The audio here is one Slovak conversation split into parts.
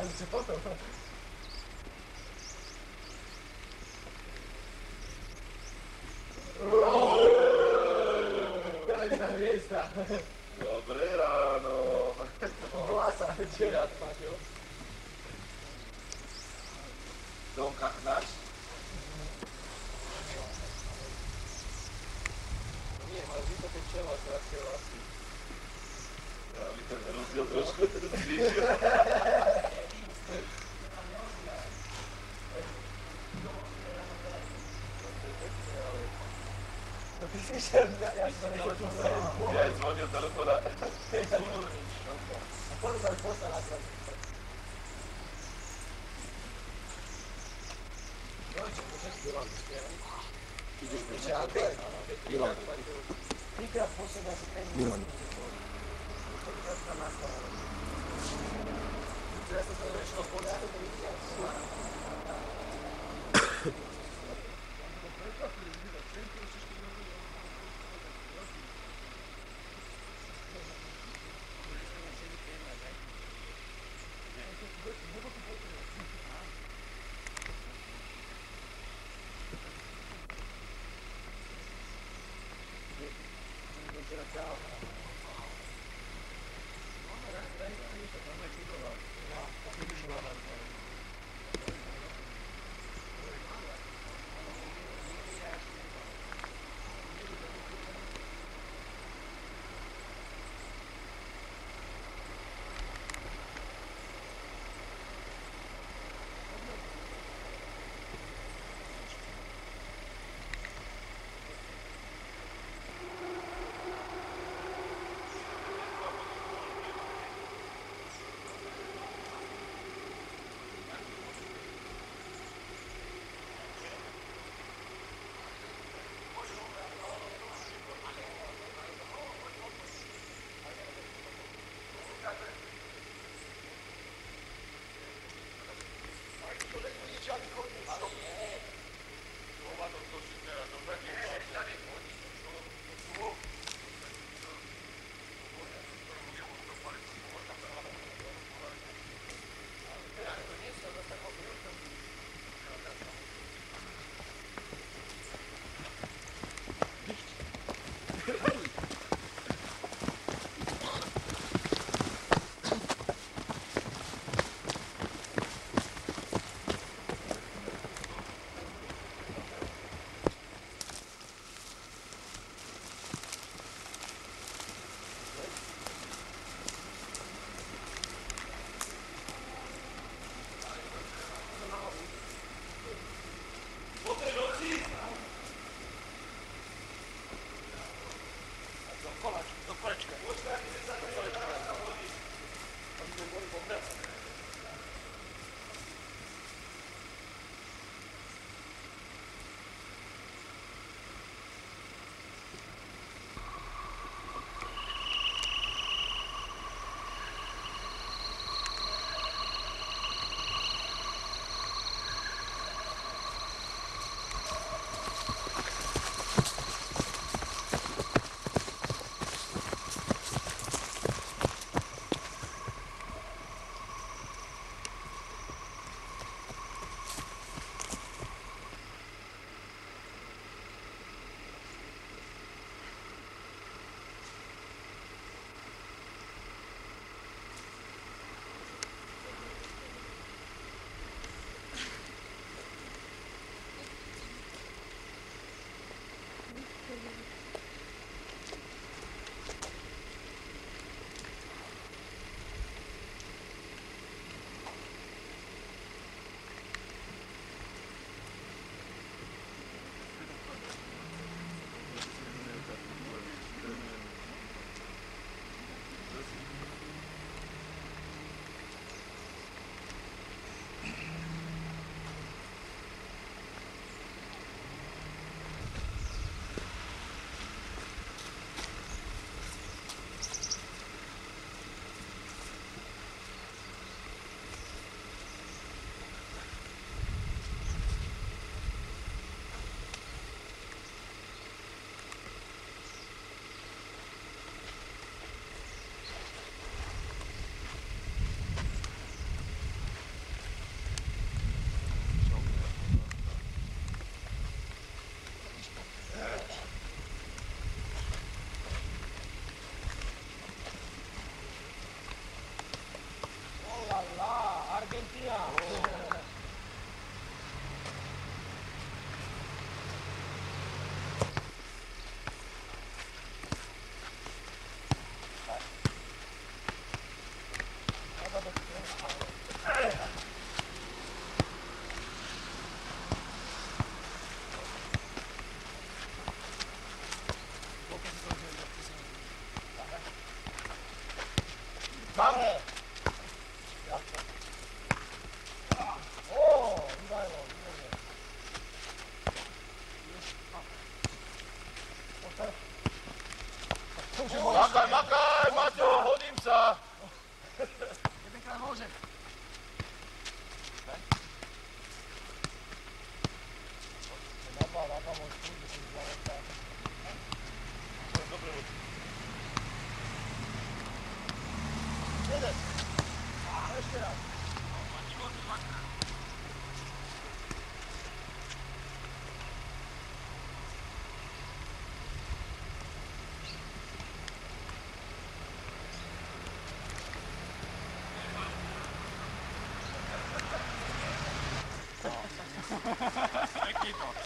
Ale co to? Fajna miejsca. Dobre ráno. Własa, dziura twarzą. V domkách náš? Nie, masz wysokie ciało, strasznie łaski. Ja by ten rozdiel trošku zbližil. No ty słyszałem, ja się nie Ja aj zvonil telefona. A potem tam posta Thank you. Bob. Te quito.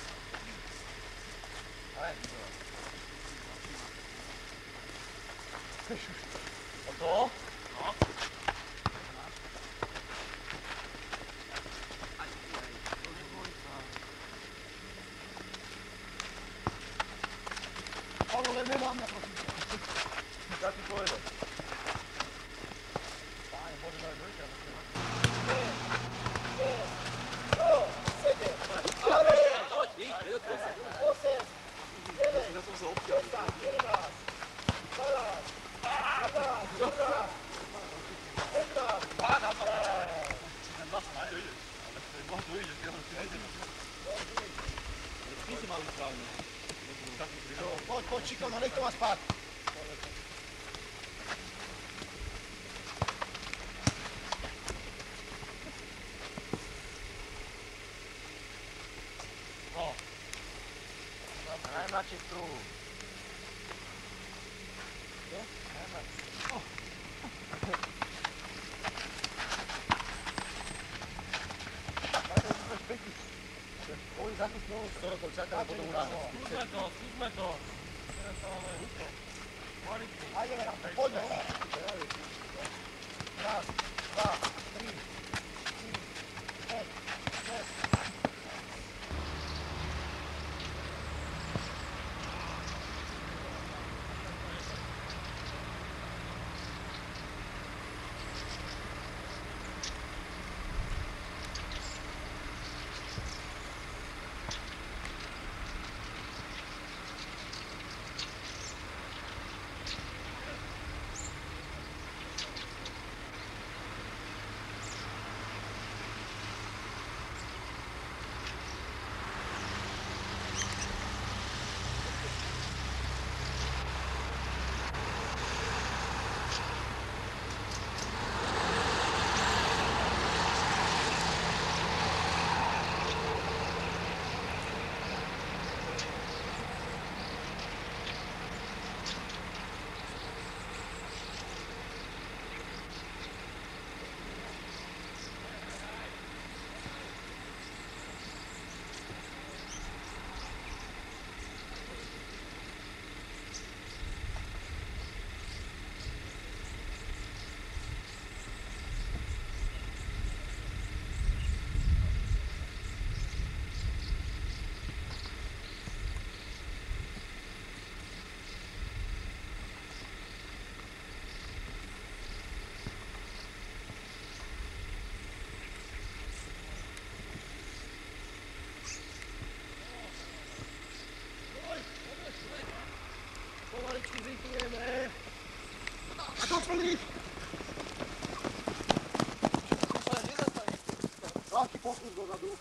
Leiton, não, Leiton as patas. Ó. Vai, bate tu. Oi, zakus, no, skoro kolčaka, nebo to u nás. Zkusme to, zkusme to. Hold on. do governador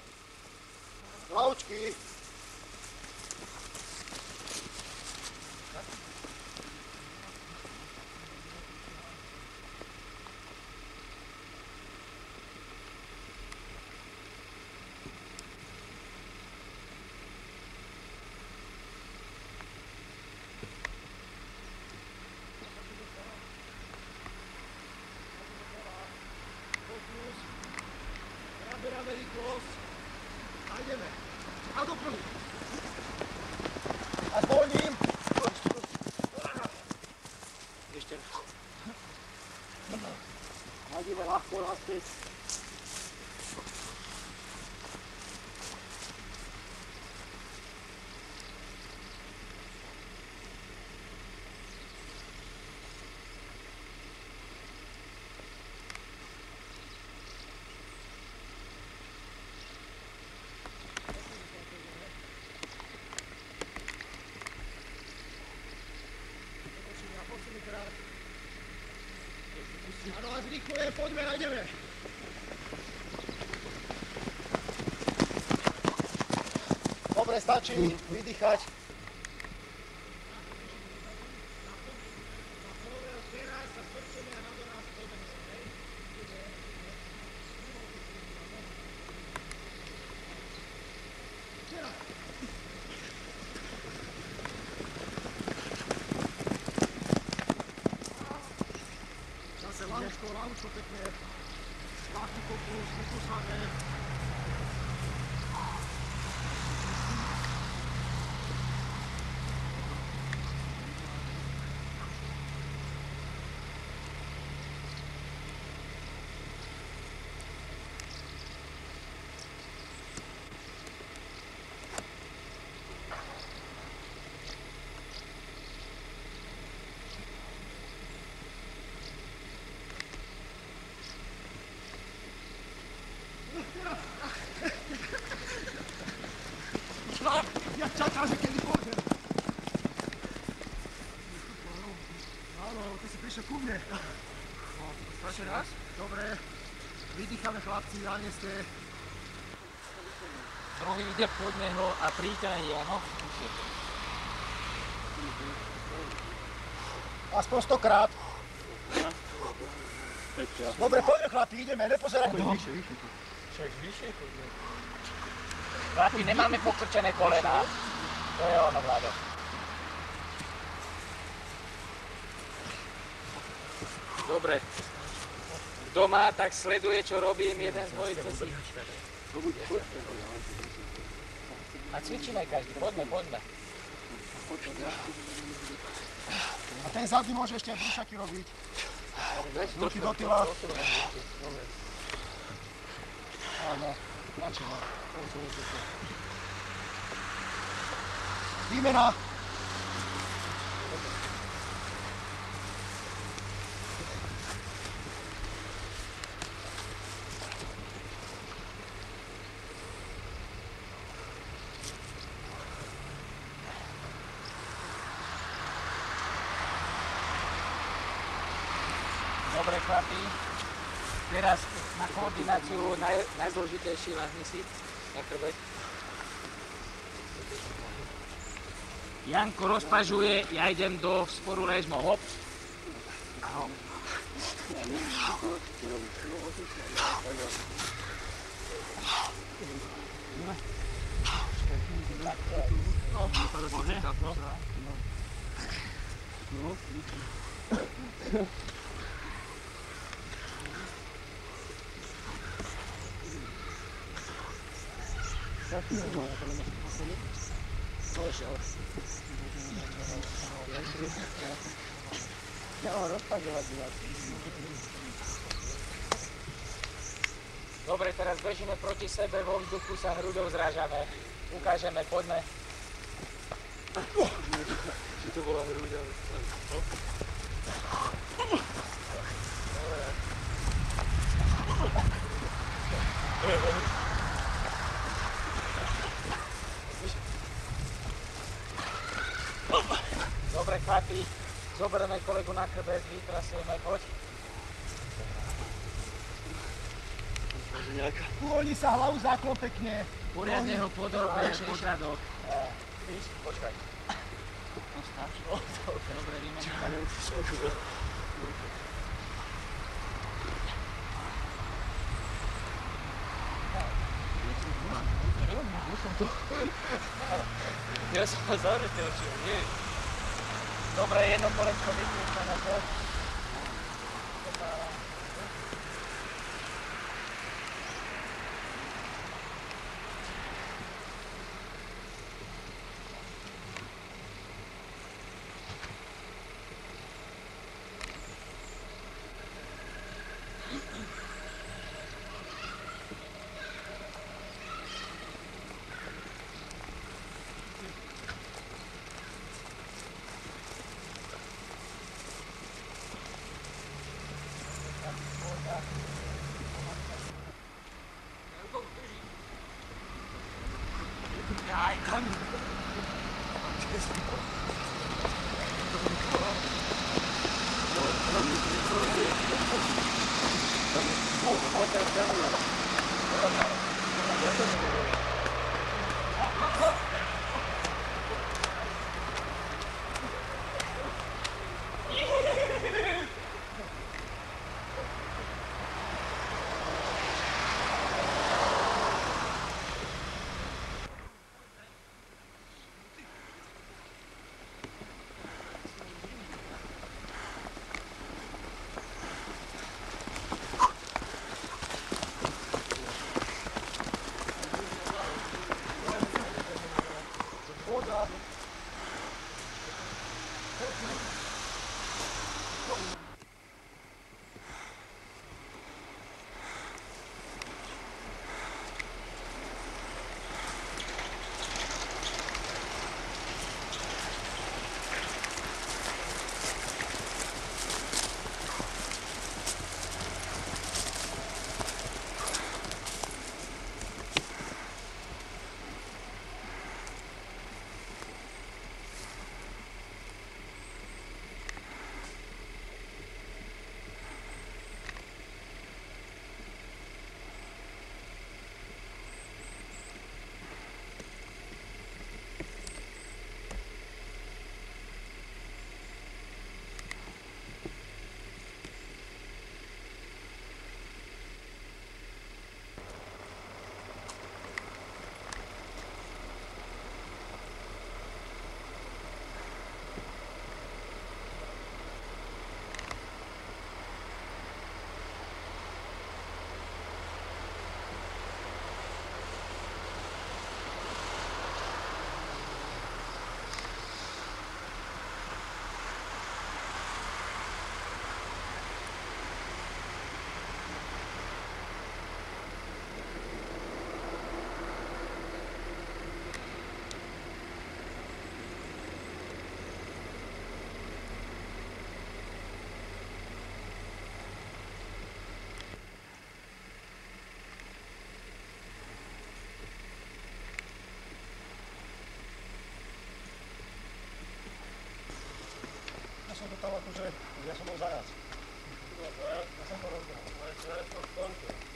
dáme rýchlosť ideme. A do prvý. A zvolním. Ešte raz. Stačí vydýchať. Zase lahučko, lahučko pekne. Ľahký pokus, vykusané. Ja čakám, že kedy pôjdem. Áno, ty si prišiel ku mne. Ešte raz? Dobre, vydýchame chlapci, reálne ste. Druhý ide pod neho a príťahne, áno? Aspoň stokrát. Dobre, poďme chlapi, ideme, nepozerajme. Však vyššie chodíme. Chlapi, nemáme pokrčené kolena. To je ono, Vlado. Dobre. Má, tak sleduje, čo robím, jeden z mojich cestí. A cvičíme každý, poďme, poďme. A ten zadný môže ešte aj brúšaky robiť. Ruky do tyla. Áno, na čelo. Výmena. Dobre, chlapi. Teraz na koordináciu naj, najzložitejší lahni si na chrbet. Janko rozpažuje, ja idem do sporu ležmo, hop. Hop. Dobre, teraz bežíme proti sebe, vo vzduchu sa hrudou zrážame. Ukážeme, poďme. Či to bola hruď, ale... Dobre, chlapi, zoberieme kolegu na chrbet, vytrasujeme, poď. Uvoľni sa hlavu záklon pekne. Poriadne ho podrobe, pořadok. Víš, počkaj. Dobre, výmena. Ja som ma zavretel, čo nie. Dobre, jedno kolečko vypúšťa na to. Som dostal akože, ja som bol zajac. Ja som to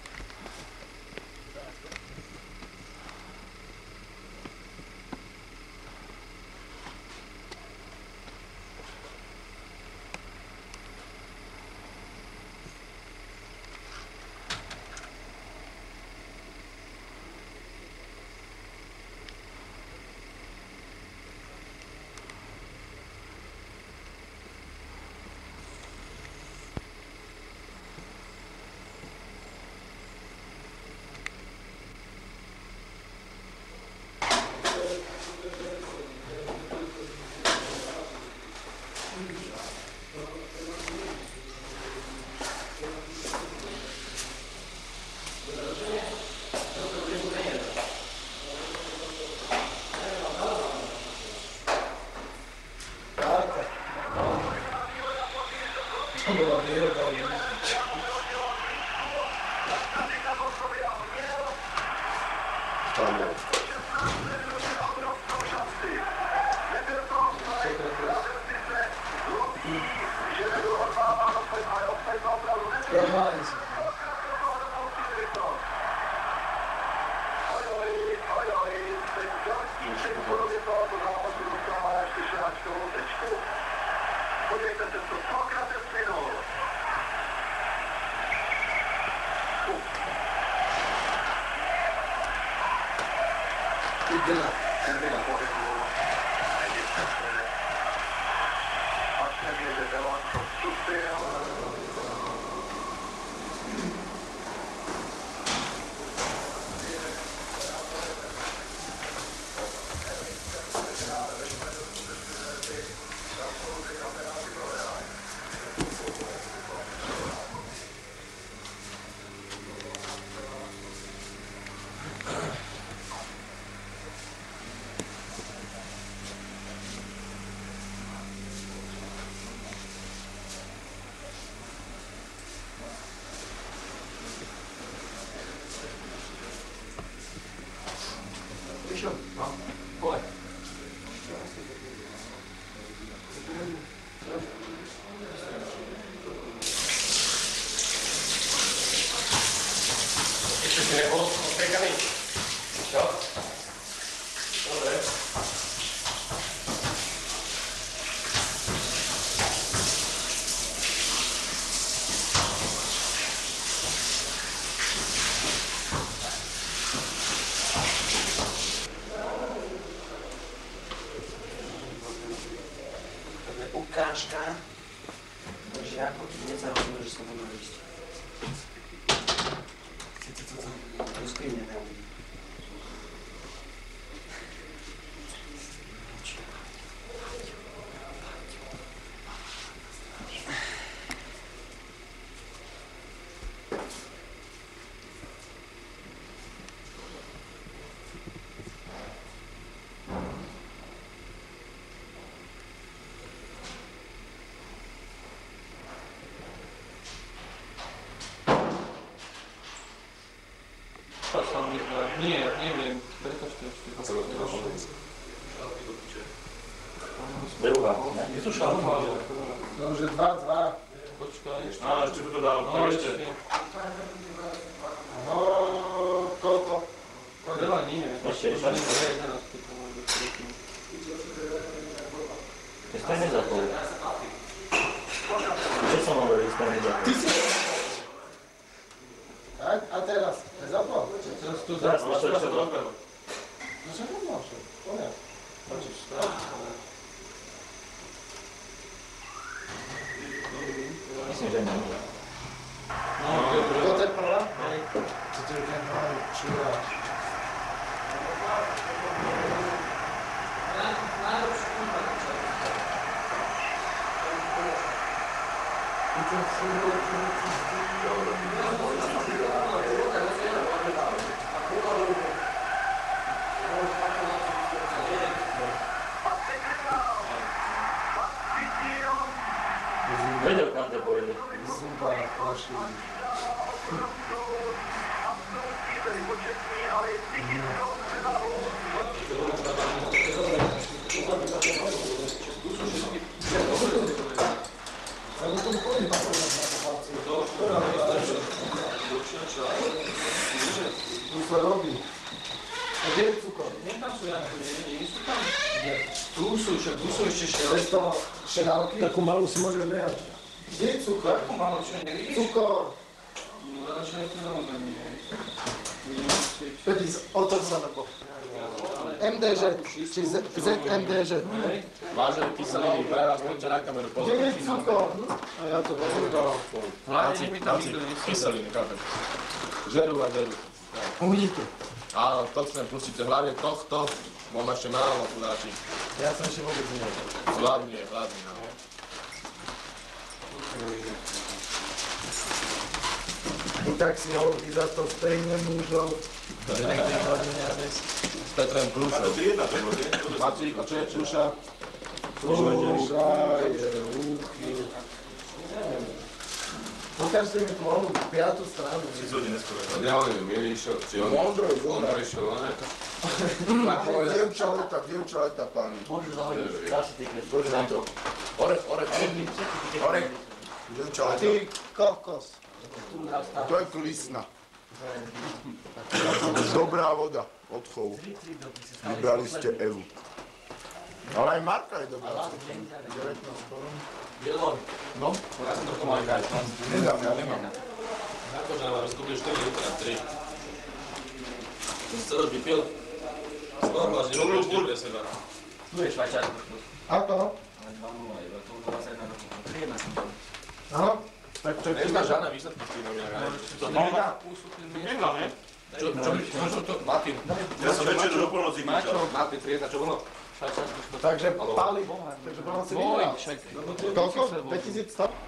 胜啊，过来。Druhá. Je to šalma. No, že dva, dva. Počkaj. Á, ešte by to dal, No, tak ešte. ešte. No, koľko? Veľa nie. Ešte, ešte. To Видел, как ты больно? Зуба пошли. Thank you. Ale to úplne pasuje na palci. Tu sa robí. A kde je cukor? Nie, tam sú ja, nie, sú tam. Tu sú, však tu sú ešte toho šedálky? Takú malú si môžeme nehať. Kde je cukor? Takú malú, čo nevidíš? Cukor. No, ale čo je tu naozaj nie. Petis, otoč sa na bok. MDŽ, či ZMDŽ. Vážené kyseliny, pre vás poďte na kameru Kde pozrieť. je cukor? A ja to vezmem Hlavne nikto nesie. kyseliny, chápem. Žerú a žerú. Uvidíte. Áno, to chcem, pustíte hlavne tohto, mám ešte málo chudáčik. Ja som ešte vôbec nie. Hladný je, hladný, no. I tak si hovorí za to stejne mužov. To je jedna, to bolo, nie? To je- Macík, a čo je Kruša? Ukážte mi tvoju piatú stranu. Si zhodí neskôr. Ja neviem, je išiel, či on... Ondrej, On prišiel, ne? Dievča leta, dievča leta, páni. Môžeš zahodiť. Dá si tykne. Môžeš na to. Orech, orech, Orech. Dievča leta. Ty kokos. To je klisna. Dobrá voda od chovu. Vybrali ste Evu. Ale aj Marka je dobrá. No, ja som to mal grať. Nedám, ja nemám. Na to, že nám rozkúpil 4 litra, 3. To si celé vypil. Skoro máš nemohol už pre seba. Tu je švajčiarsko. Ako? Ale 2-0, iba to 21 rokov. 3-1 som bol. Áno? Tak čo je Neznáš žiadne výsledky s tým novinárami. To nedá. Nedá, ne? Čo, čo, čo, čo, to, Martin, Ja som večer do polnoci kričal. Martin, trieda, čo bolo? Takže pali. Takže bolo si vyhral. Koľko? 2100?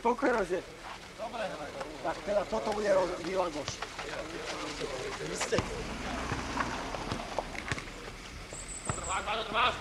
Spokojnosť je. Dobre. Tak teda toto bude Milan Boš. Trvák, Máťo, trváš! Bránka,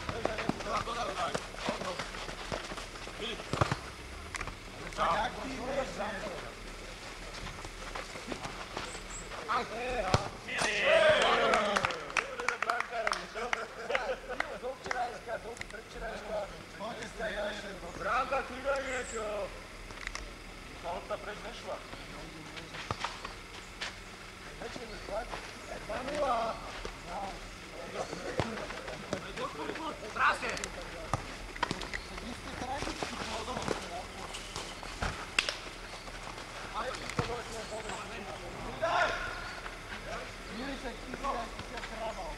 cerquita, aquí se cerraba.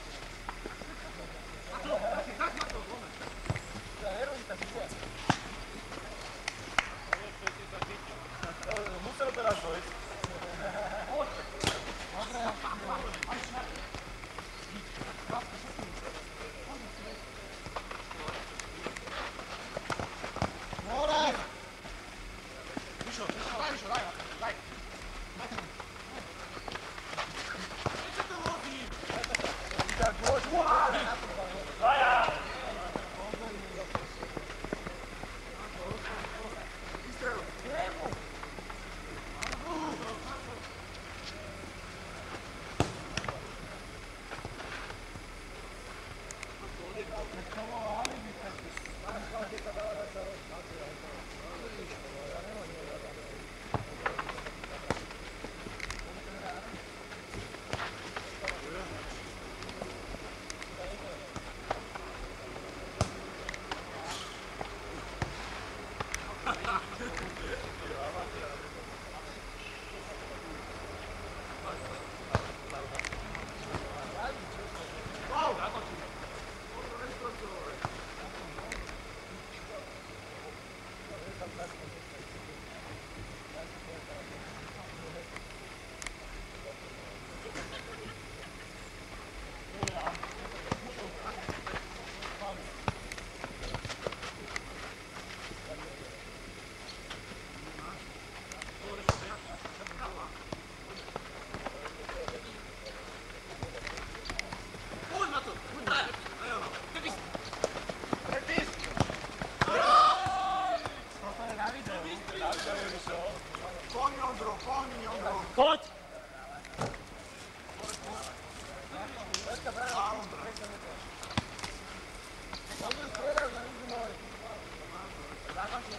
Thank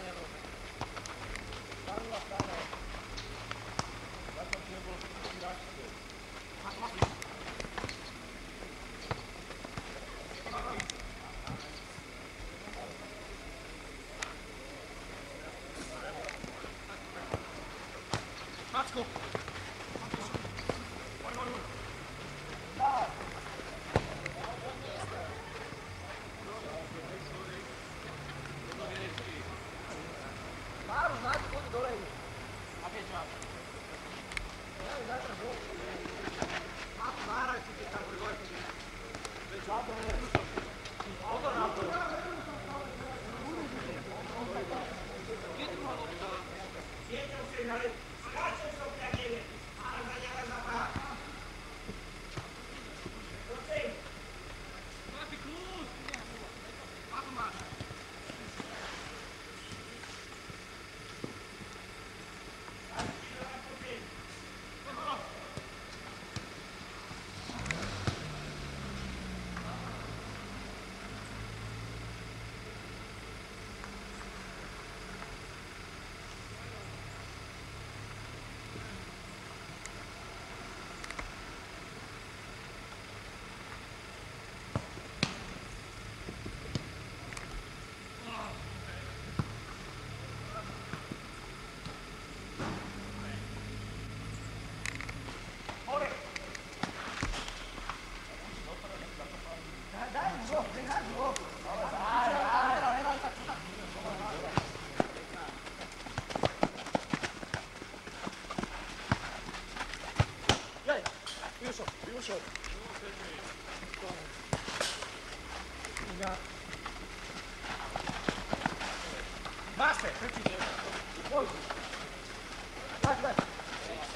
you.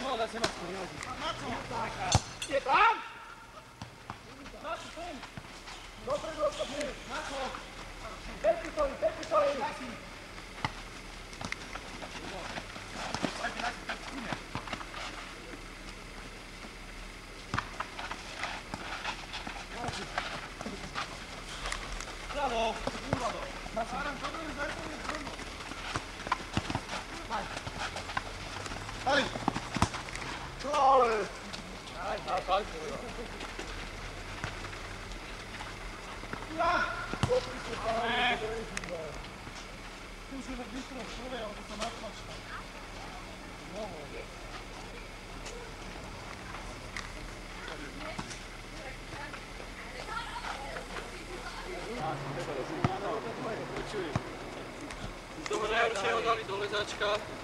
Dobre, dobre, dobre. Marko, veľký to im, veľký to im. Dali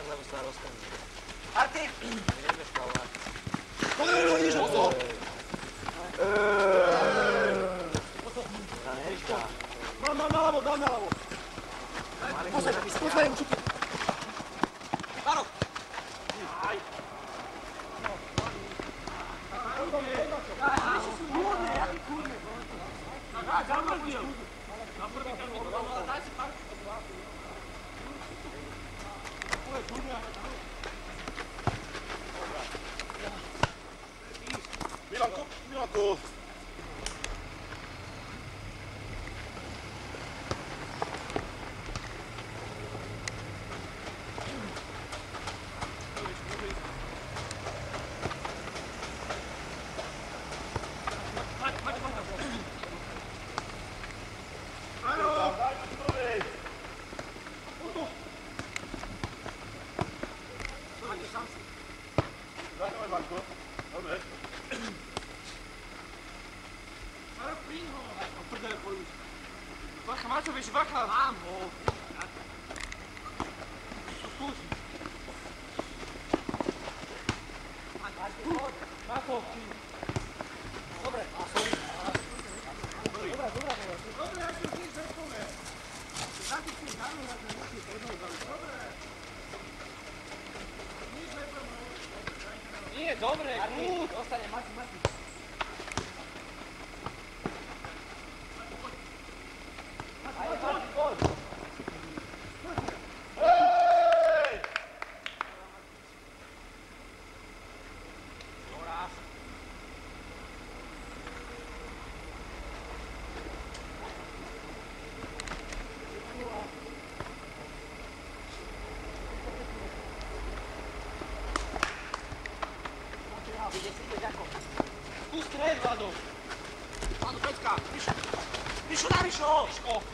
hláste čas, lebo sa rozkazí. motor. ci vaca Stred, Vlado. Áno, Peťka, Mišo. Mišo, na Mišo! Miško.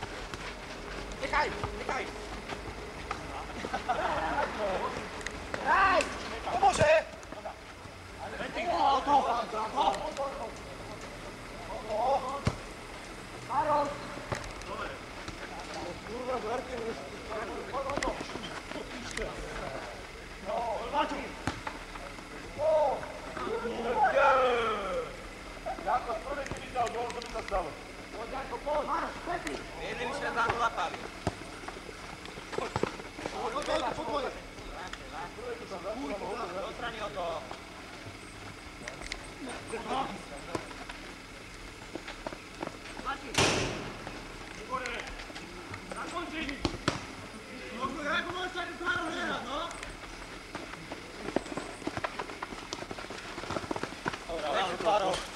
Claro.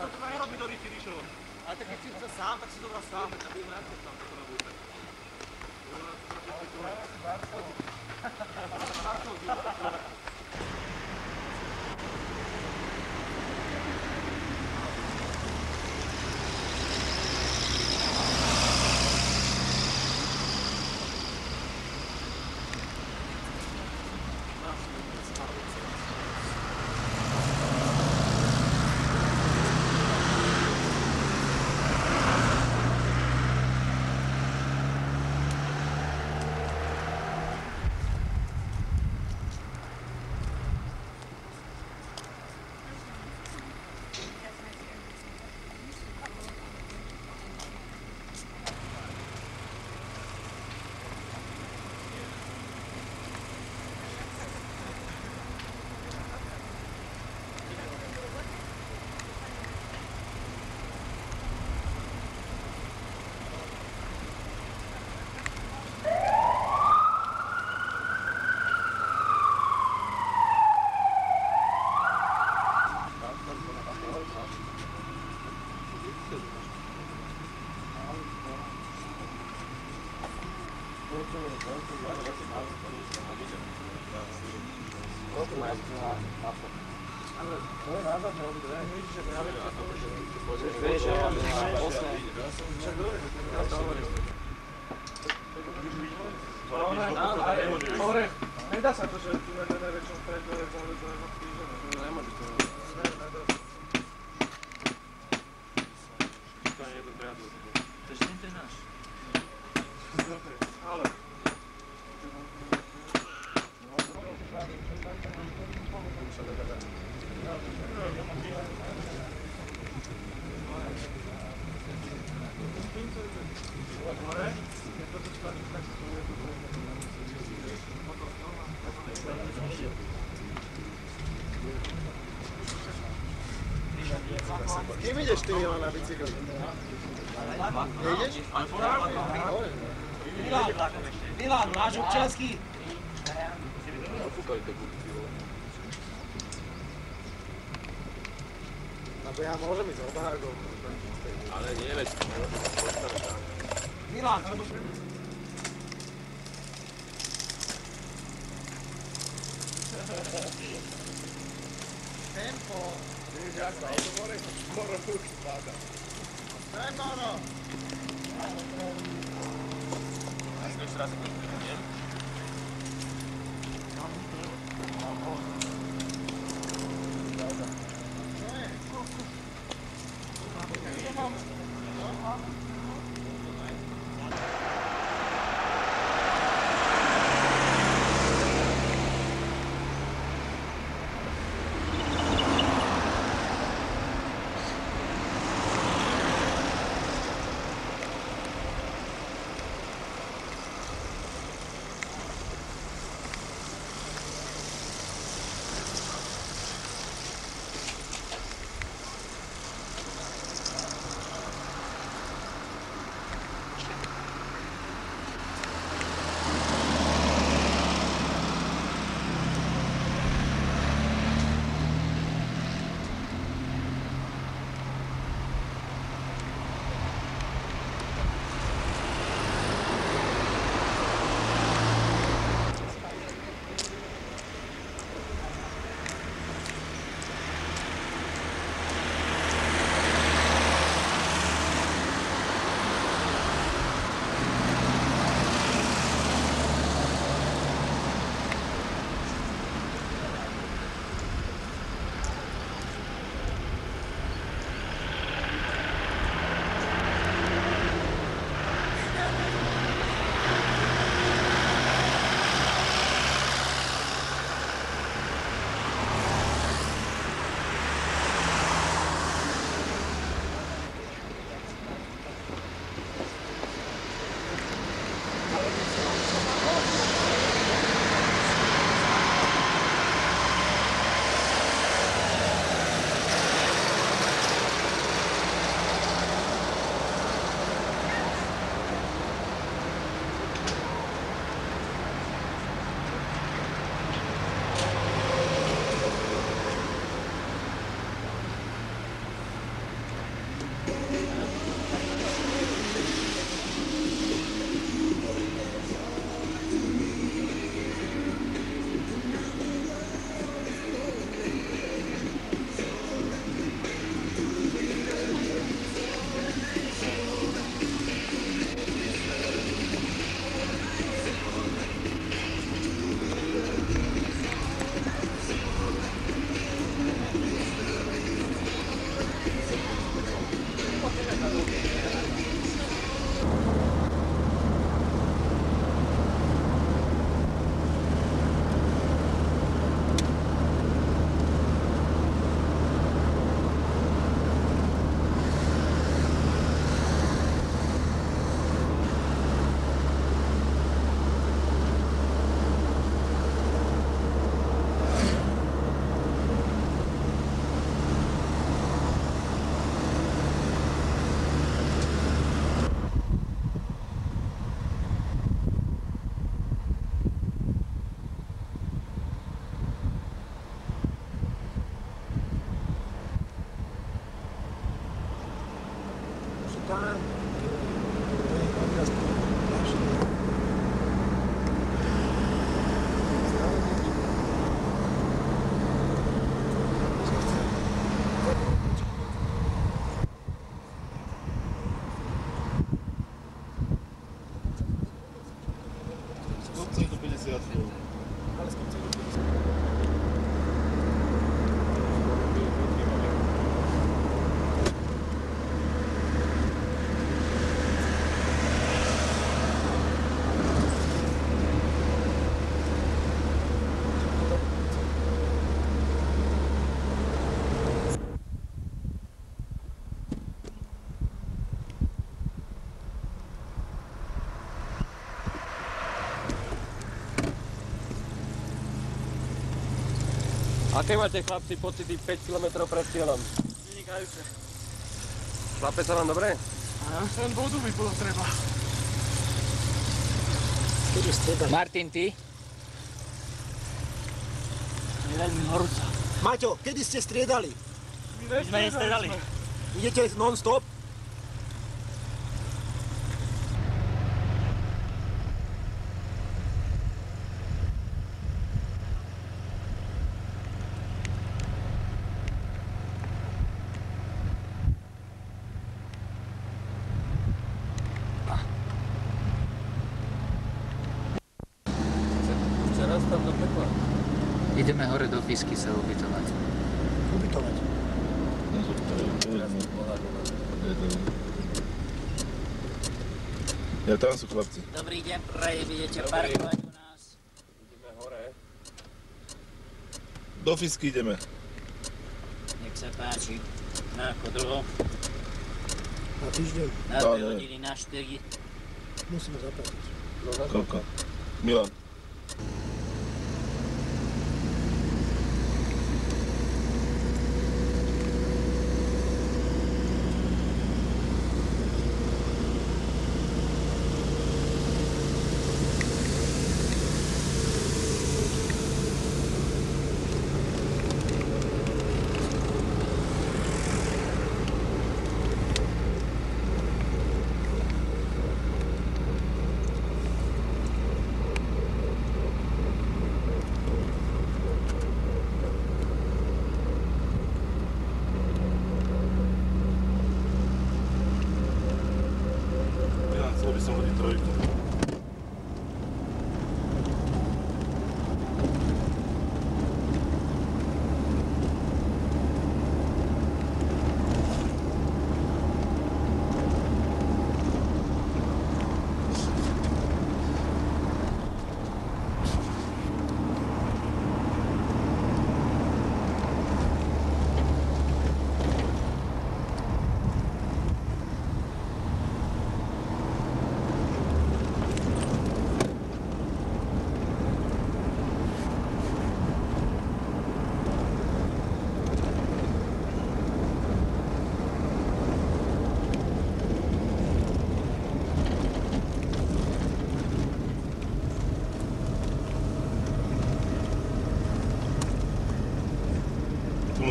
Ale to to nerobí do Riti, Rišo. Ale tak keď sám, tak si. Tak tam. Koľko majú na na to? To je názad, ne obidve. Vidíš, že práve Vieš, že mám na osme. Hore, nedá sa to, že tu na najväčšom predore boli to jedno krížené. Nemôže to. Ne, nedá sa. To je dobré. To je ten náš. Dobre, ale... Kým ideš ty, Milan, na bicykli? Nejdeš? Milan, Milan, máš občanský? Lebo ja môžem ísť obhágom. Ale nie, veď. Milan, Tempo! Vieš, jak sa auto skoro už spada. Tempo, no! Ešte raz Aké máte chlapci pocity 5 km pred cieľom? Vynikajúce. Šlape sa vám dobre? Len vodu by bolo treba. Martin, ty? Je veľmi horúco. Maťo, kedy ste striedali? My sme nestriedali. Idete non-stop? Chce raz tam do pekla. Ideme hore do Fisky sa ubytovať. Ubytovať. Ja tam sú chlapci. Dobrý deň, prajem, idete parkovať u nás. Ideme hore. Do Fisky ideme. Nech sa páči. Na ako dlho? Na týždeň Na No, 2 ne. hodiny, na 4. musíme zaplatiť. Koľko? Milan. Milan,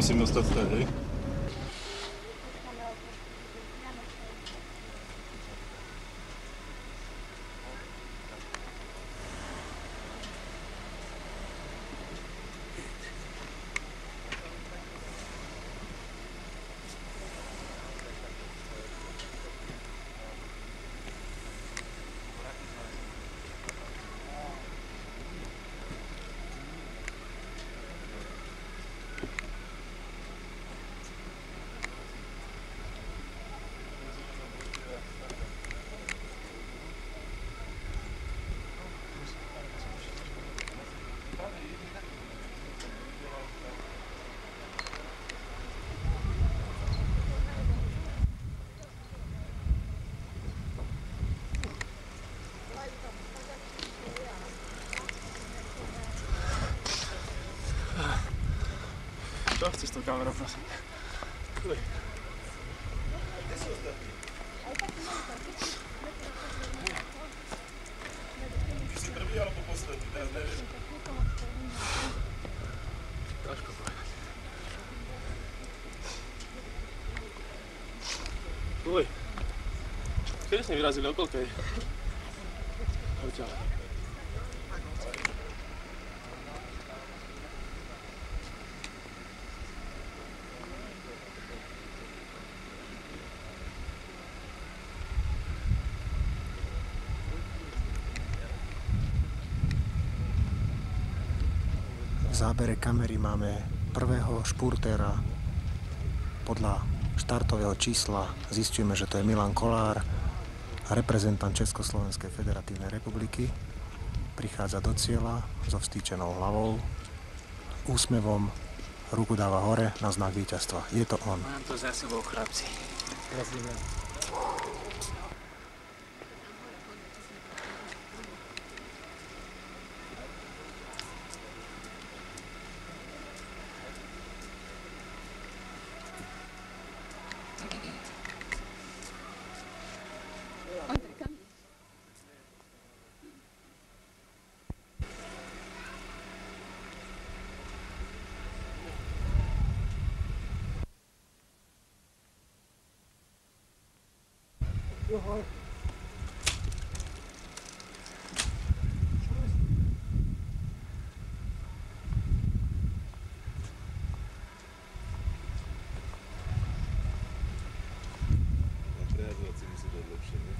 Tu musíme ostať stať, hej? Čo chceš s tou kamerou, prosím? Ty si prvý alebo posledný, teraz neviem. Ťažko povedať. Uj. Kedy sme vyrazili o koľkej? Odtiaľ. Zábere kamery máme prvého špurtéra. Podľa štartového čísla zistujeme, že to je Milan Kolár, reprezentant Československej federatívnej republiky. Prichádza do cieľa so vstýčenou hlavou, úsmevom, ruku dáva hore na znak víťazstva. Je to on. Mám to za sebou, chlapci. Prehľadovať si musí dať lepšie, nie?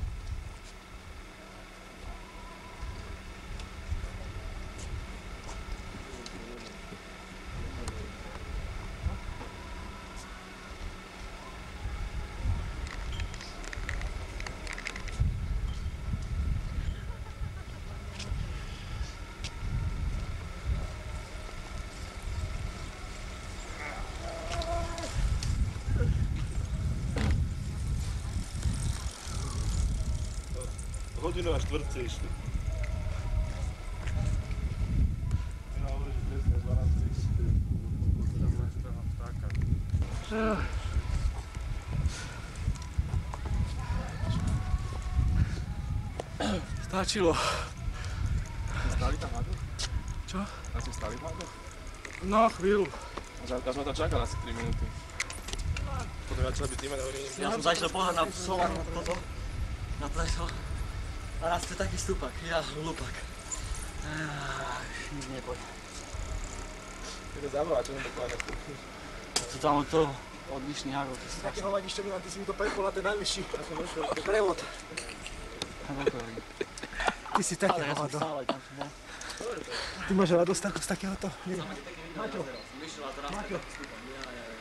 Hodinu a štvrtce išli. Ja hovorím, že presne 12 išli. Stačilo. Stali tam to? Čo? A ste stali to? No, chvíľu. Žalka sme tam čakali asi 3 minúty. Potom začal byť tým a hovorím, Ja som začal pohľad na solar, na toto, na pleso. A raz to je taký stupak, ja hlupak. Nič nepoď. keď to zavolá, čo som dokladne. To tam to odlišný hagol, to je strašné. Také hovadište, Milan, ty si mi to prepol na ten najvyšší. Prevod. Ty si také Ale ja som hovado. stále tam som bol. Ty máš radosť takú z takéhoto? Maťo, Maťo,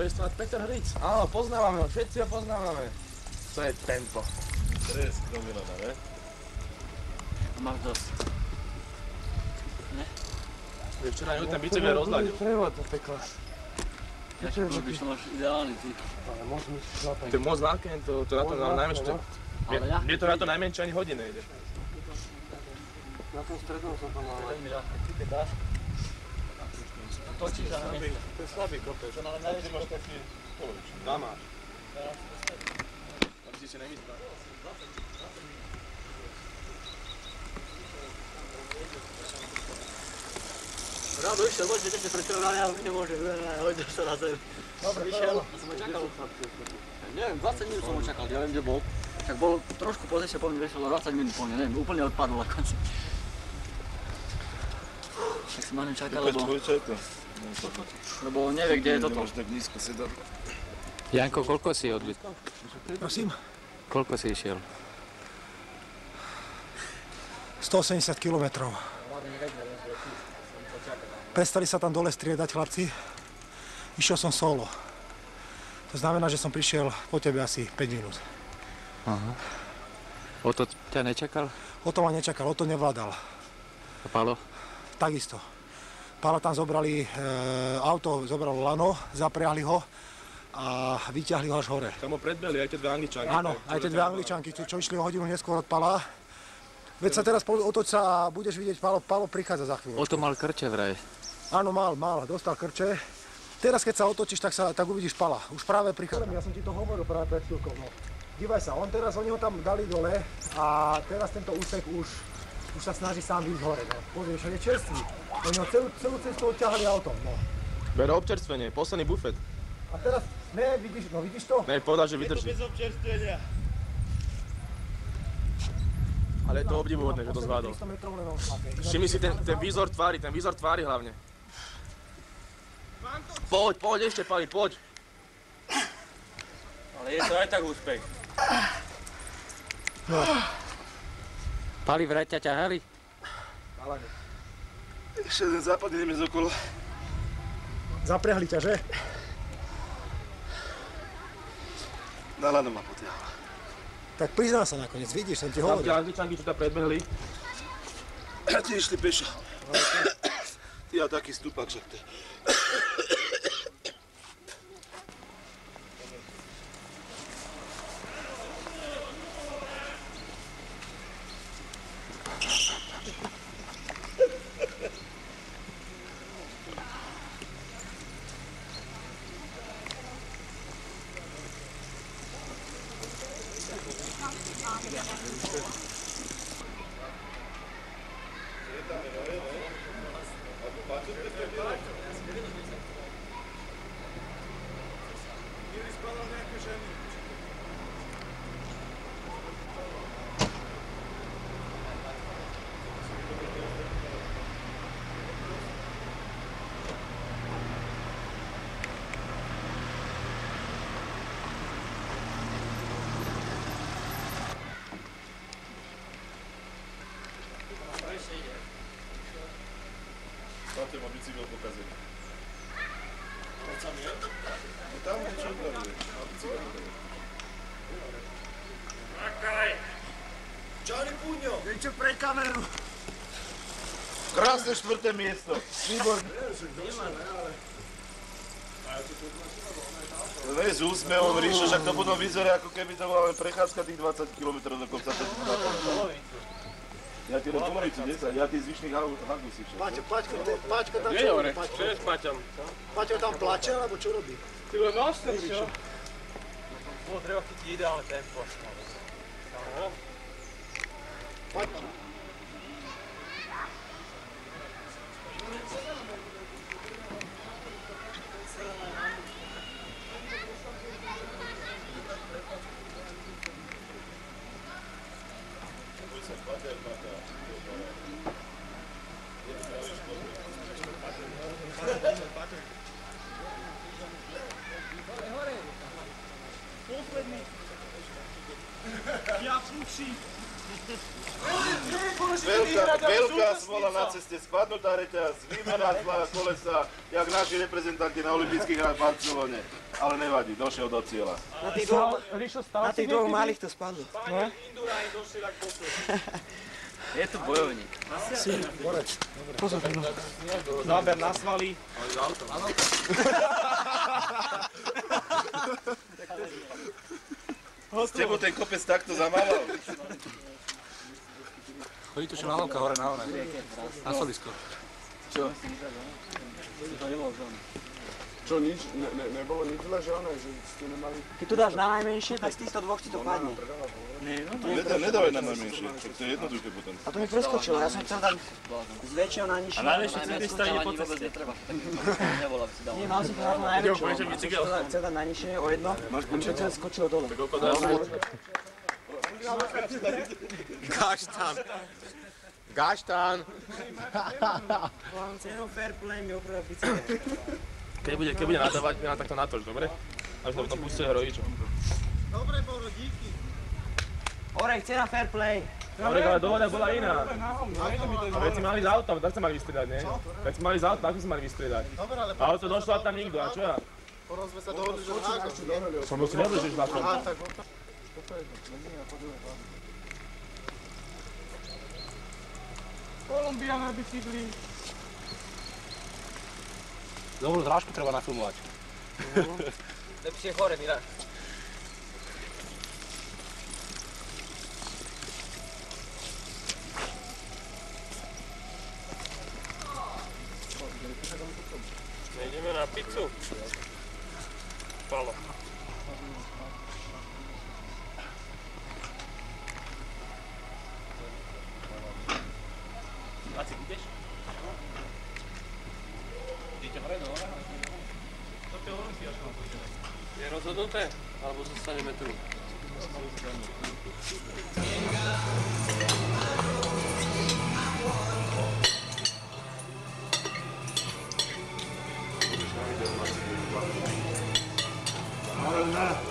je snad Peter Hric. Áno, poznávame ho, všetci ho poznávame. To je tento. Dres do Milana, ne? Máš dosť. Včera ju ten bicykel rozladil. Prevod do pekla. Ja čo robíš, to máš ideálny ty. To je moc ľahké, to, to na to na najmenšie. to- Ale ja? Mne to na to najmenšie ani hodine ide. Veľmi ľahké, ty dáš. Točíš a neviem. To je slabý kopec. To ale najväčšie máš taký, povedz, dva máš. Aby si si nemyslel. Rado išiel, môžete ešte pretrvať, ja nemôžem, hodil sa na zem. Dobre, išiel, som čakal. Neviem, 20 minút som ho čakal, ja viem, kde bol. Tak bol trošku pozrieť, po mne vyšlo 20 minút po mne, neviem, úplne odpadol na konci. Tak som na ňu čakal, lebo, čo je to? Lebo nevie, kde je toto. Nemôžeš tak nízko sedať. Janko, koľko si odbyt? Prosím, Koľko si išiel? 180 kilometrov. Prestali sa tam dole striedať chlapci. Išiel som solo. To znamená, že som prišiel po tebe asi 5 minút. O to ťa nečakal? O to ma nečakal, o to nevládal. A Palo? Takisto. Pála tam zobrali, e, auto zobralo lano, zapriahli ho a vyťahli ho až hore. Tam ho predbehli aj tie dve angličanky. Áno, aj tie dve angličanky, čo, čo išli o hodinu neskôr od Pala. Veď sa teraz otoč sa a budeš vidieť, Palo, Palo prichádza za chvíľu. O to mal krče vraj. Áno, mal, mal, dostal krče. Teraz keď sa otočíš, tak, sa, tak uvidíš Pala. Už práve prichádza. Ja som ti to hovoril práve pred chvíľkou. No. dívaj sa, on teraz, oni ho tam dali dole a teraz tento úsek už, už sa snaží sám ísť hore, no. Pozri, však je čerstvý. Oni ho celú, celú cestu odťahali autom, no. Bere občerstvenie, posledný bufet. A teraz, ne, vidíš, no vidíš to? Ne, povedal, že vydrží. občerstvenia. Ale je to obdivuhodné, že to zvládol. 300 metrov len on šlape. Všimni si ten, ten výzor tvári, ten výzor tvári hlavne. Poď, poď ešte, Pali, poď. Ale je to aj tak úspech. Pali vraj ťa ťahali? Ešte jeden západ ideme z okolo. Zaprehli ťa, že? Nalano ma potiahla. Tak prizná sa nakoniec, vidíš, som ti Tam hovoril. tie angličanky, čo tam predbehli. A ti išli pešo. Ja taký stupak však to je. Táto má bicykel pokazený. No tam niečo odpravuje. Má bicykel pokazený. Niečo pre kameru. Krásne štvrté miesto. To nie je s úsmevom, Ríšo, však to potom vyzerá, ako keby to bola len prechádzka tých 20 km do konca. Ja ti razgovorit ti djeca, ja ti iz Višnjih Hagu si. Pačka, pačka, pačka tam čuro, pačka. Gdje pačam? Tam plaće, ali čuro. Ti ga nosim išao? Ovo treba ti idealan tempo. Samo. Pačka. Veľká, veľká smola na ceste, spadnutá reťaz, výmena zlá kolesa, jak naši reprezentanti na olympijských hrách v Barcelone. Ale nevadí, došiel do cieľa. Na tých dvoch, na tých dvoch malých to spadlo. Je tu bojovník. Záber na svaly. S tebou ten kopec takto zamával. Chodí tu šlanovka hore na hore. Na solisko. Čo? To. Čo, nič? Ne, ne, nebolo nič zle, že ono, že ste nemali... Keď tu dáš na najmenšie, tak z týchto dvoch ti to padne. Nedá, nedávaj na najmenšie, tak to je jednoduché potom. A to mi preskočilo, ja som chcel dať z väčšieho na nižšie. A najväčší cyklista ide po vôbec ceste. Nie, mal som to dať na najväčšie. Chcel dať- Chcel dať na nižšie o jedno, a mi to celé skočilo dole. Gaštan. Gaštan. Mám cenu fair play mi bicykel. Keď bude, keď bude nadávať, nám takto natoč, dobre? Až to potom pustili rodičom. Orech, cena fair play. Dobre, ale dohoda bola iná. A veď si mali z auta, tak sa mali vystriedať, nie? Veď si mali z auta, ako si mali vystriedať? A auto došlo a tam nikto, a čo ja? Som si nevedel, že Спокойно, на ние ходува. Колумбияна бицикли. Dobro zrašku treba nafilmovať. Lepšie hore, Mira. Nejdeme na pizzu? Palo. 25 Idete hore do hora? To je olympiáš mám počítať. Je rozhodnuté? Alebo zostaneme tu? Marona!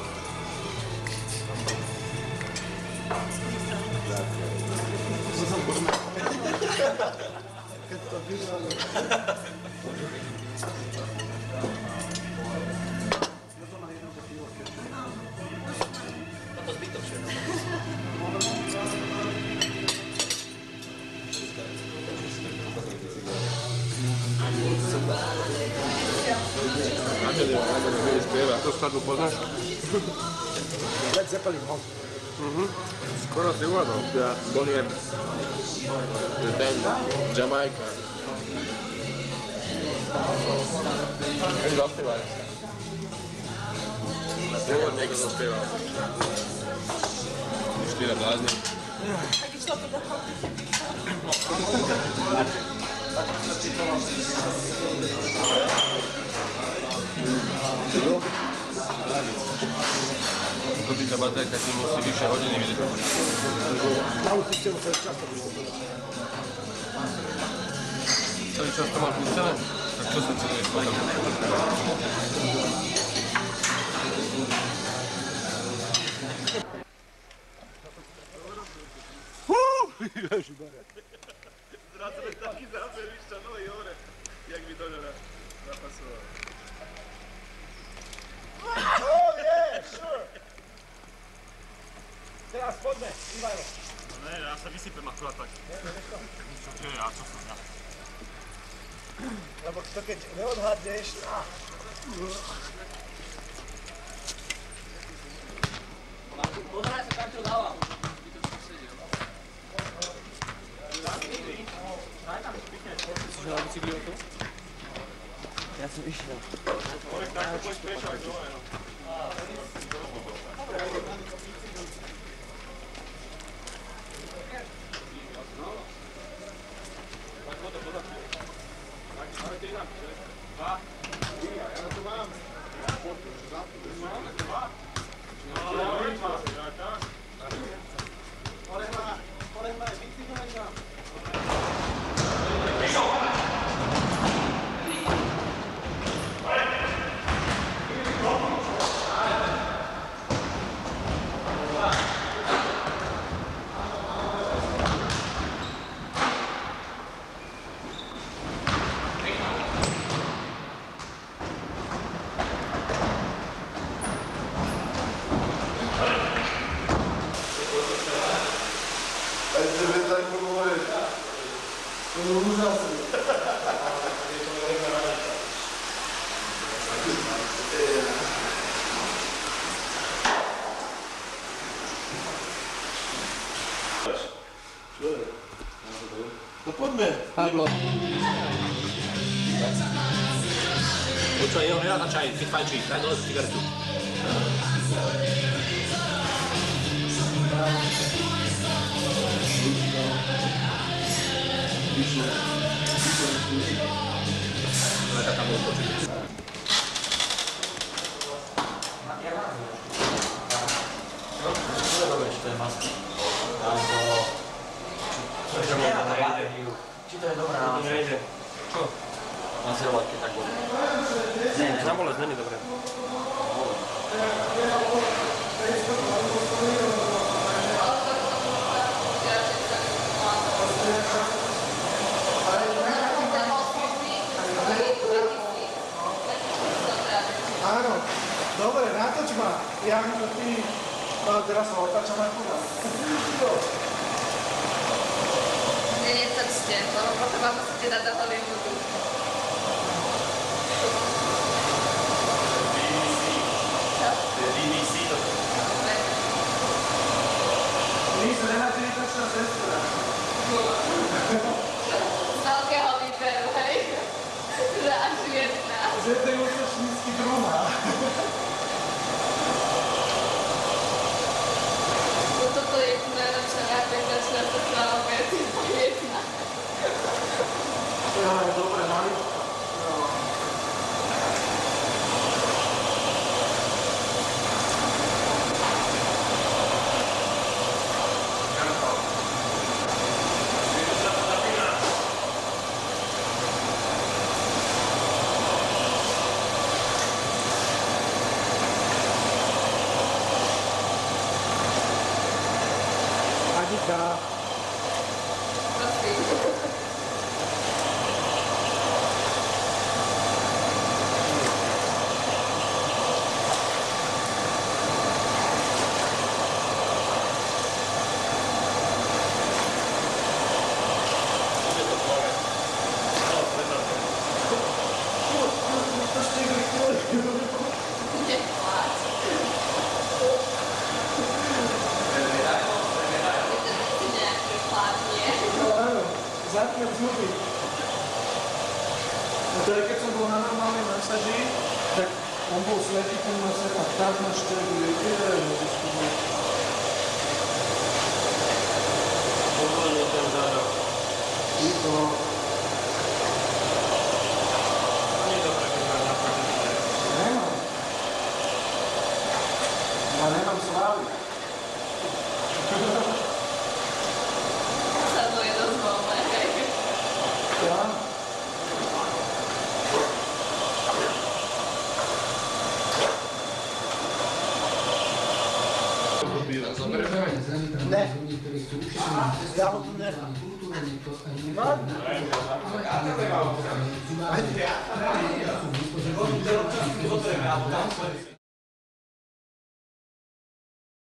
Bělá. To snad upoznáš? Led Zeppelin, no. Mm-hmm. Skoro si uvadol. Ja. Bon je... The Band. Jamaica. Keď zaspievajú. Pôvod niekto zaspieval. Štyra blázni. Tak išlo to do Thank you. Ti musí vyššie hodiny vydržať. Celý čas to mal pustené? Tak čo sa celé skladá? Zrazu je taký záber, víš čo, no Jore, jak mi to teda zapasoval. Teraz poďme, Ivajlo. Ne, ja sa vysypem akurát tak. Čo ty, ja čo som ja? Lebo to keď neodhadneš, á, Pozeraj sa, tam čo dávam. Ja som išiel. Aj Thank you. Hrá na čaj, keď jednej útočnícky druhá. No toto je najlepšia rehabilitačná sestra opäť. Jedna. Ja, dobre, mali.